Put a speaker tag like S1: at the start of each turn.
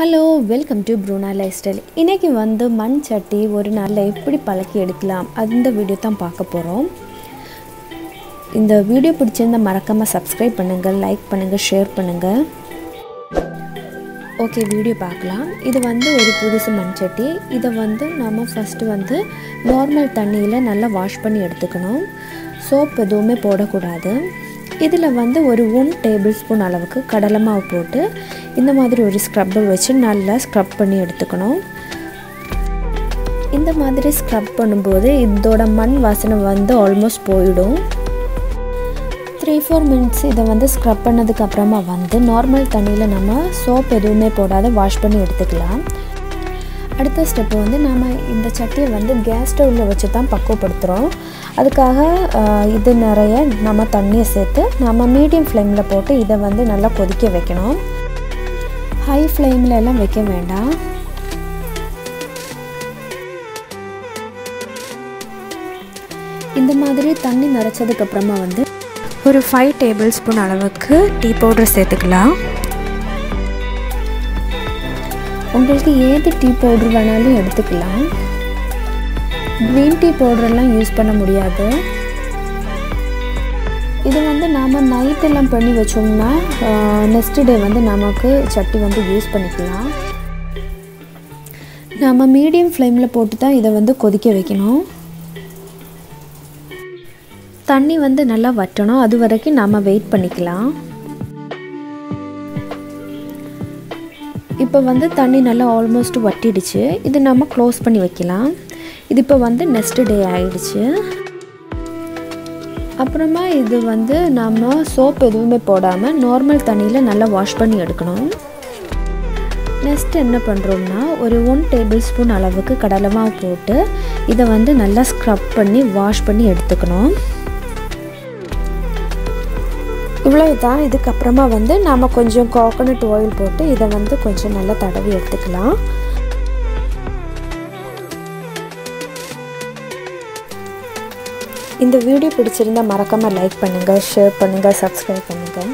S1: Hello welcome to ப்ரூனா life style இன்றைக்கி வந்து மண் சட்டி ஒரு நாளில் எப்படி பழக்கி எடுக்கலாம். அந்த வீடியோ தான் பார்க்க போகிறோம் இந்த வீடியோ பிடிச்சிருந்தால் மறக்காமல் சப்ஸ்கிரைப் பண்ணுங்கள் லைக் பண்ணுங்கள் ஷேர் பண்ணுங்கள் ஓகே வீடியோ பார்க்கலாம். இது வந்து ஒரு புதுசு மண் சட்டி. இதை வந்து நம்ம ஃபஸ்ட்டு வந்து நார்மல் தண்ணியில் நல்லா வாஷ் பண்ணி எடுத்துக்கணும். சோப் எதுவுமே போடக்கூடாது. இதில் வந்து ஒரு ஒன் டேபிள் ஸ்பூன் அளவுக்கு கடலை மாவு போட்டு இந்த மாதிரி ஒரு ஸ்க்ரப்பர் வச்சு நல்லா ஸ்க்ரப் பண்ணி எடுத்துக்கணும். இந்த மாதிரி ஸ்க்ரப் பண்ணும்போது இதோட மண் வாசனை வந்து ஆல்மோஸ்ட் போயிடும். த்ரீ ஃபோர் மினிட்ஸ் இதை வந்து ஸ்க்ரப் பண்ணதுக்கு அப்புறமா வந்து நார்மல் தண்ணியில் நம்ம சோப் எதுவுமே போடாத வாஷ் பண்ணி எடுத்துக்கலாம். அடுத்த ஸ்டெப்பு வந்து நம்ம இந்த சட்டியை வந்து கேஸ் ஸ்டவ்வில் வச்சு தான் பக்குவப்படுத்துகிறோம் அதுக்காக இது நிறைய நம்ம தண்ணியை சேர்த்து நம்ம மீடியம் ஃப்ளேமில் போட்டு இதை வந்து நல்லா கொதிக்க வைக்கணும். ஹை ஃப்ளேமில் எல்லாம் வைக்க வேண்டாம். இந்த மாதிரி தண்ணி நிறச்சதுக்கப்புறமா வந்து ஒரு ஃபைவ் டேபிள் ஸ்பூன் அளவுக்கு டீ பவுடர் சேர்த்துக்கலாம். உங்களுக்கு ஏது டீ பவுடர் வேணாலும் எடுத்துக்கலாம். க்ரீன் டீ பவுடரெல்லாம் யூஸ் பண்ண முடியாது. இது வந்து நாம் நைட்டெல்லாம் பண்ணி வச்சோம்னா நெக்ஸ்ட் டே வந்து நமக்கு சட்டி வந்து யூஸ் பண்ணிக்கலாம். நம்ம மீடியம் ஃப்ளேமில் போட்டு தான் இதை வந்து கொதிக்க வைக்கணும். தண்ணி வந்து நல்லா வட்டணும் அது வரைக்கும் நாம் வெயிட் பண்ணிக்கலாம். இப்போ வந்து தண்ணி நல்லா ஆல்மோஸ்ட் வட்டிடுச்சு. இது நம்ம க்ளோஸ் பண்ணி வைக்கலாம். இது இப்போ வந்து நெக்ஸ்ட் டே ஆகிடுச்சு அப்புறமா இது வந்து நம்ம சோப் எதுவுமே போடாமல் நார்மல் தண்ணியில் நல்லா வாஷ் பண்ணி எடுக்கணும். நெக்ஸ்ட் என்ன பண்ணுறோம்னா ஒரு ஒன் டேபிள் ஸ்பூன் அளவுக்கு கடலை மாவு போட்டு இதை வந்து நல்லா ஸ்க்ரப் பண்ணி வாஷ் பண்ணி எடுத்துக்கணும். இவ்வளவு தான் இதுக்கப்புறமா வந்து நாம் கொஞ்சம் கோகோனட் ஆயில் போட்டு இதை வந்து கொஞ்சம் நல்லா தடவி எடுத்துக்கலாம். இந்த வீடியோ பிடிச்சிருந்தால் மறக்காமல் லைக் பண்ணுங்கள் ஷேர் பண்ணுங்கள் சப்ஸ்கிரைப் பண்ணுங்கள்